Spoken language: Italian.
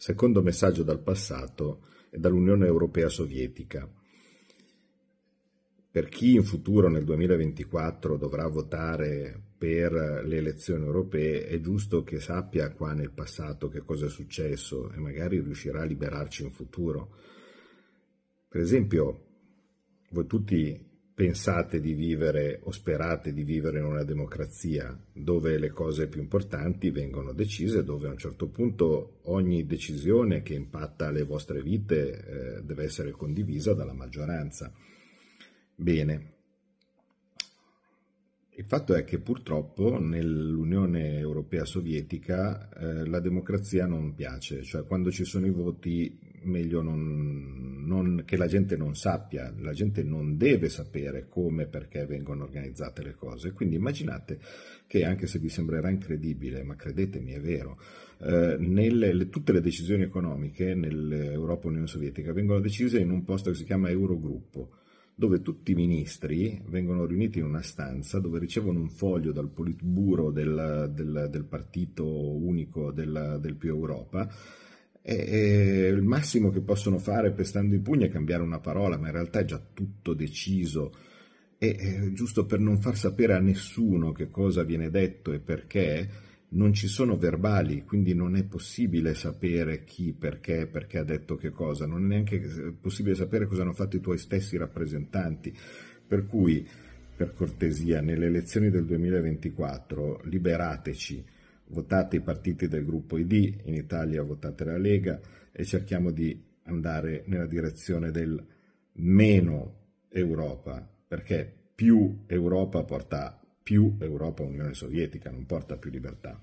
Secondo messaggio dal passato e dall'Unione Europea Sovietica. Per chi in futuro nel 2024 dovrà votare per le elezioni europee è giusto che sappia qua nel passato che cosa è successo e magari riuscirà a liberarci in futuro. Per esempio, voi tutti pensate di vivere o sperate di vivere in una democrazia dove le cose più importanti vengono decise, dove a un certo punto ogni decisione che impatta le vostre vite eh, deve essere condivisa dalla maggioranza. Bene, il fatto è che purtroppo nell'Unione Europea Sovietica eh, la democrazia non piace, cioè quando ci sono i voti meglio non, non, che la gente non sappia, la gente non deve sapere come e perché vengono organizzate le cose. Quindi immaginate che anche se vi sembrerà incredibile, ma credetemi è vero, eh, nelle, le, tutte le decisioni economiche nell'Europa Unione Sovietica vengono decise in un posto che si chiama Eurogruppo dove tutti i ministri vengono riuniti in una stanza dove ricevono un foglio dal politburo del, del, del partito unico del, del più Europa e, e, il massimo che possono fare pestando i pugni è cambiare una parola, ma in realtà è già tutto deciso. E, e giusto per non far sapere a nessuno che cosa viene detto e perché, non ci sono verbali, quindi non è possibile sapere chi, perché, perché ha detto che cosa, non è neanche possibile sapere cosa hanno fatto i tuoi stessi rappresentanti. Per cui, per cortesia, nelle elezioni del 2024 liberateci, votate i partiti del gruppo ID, in Italia votate la Lega e cerchiamo di andare nella direzione del meno Europa, perché più Europa porta più Europa Unione Sovietica, non porta più libertà.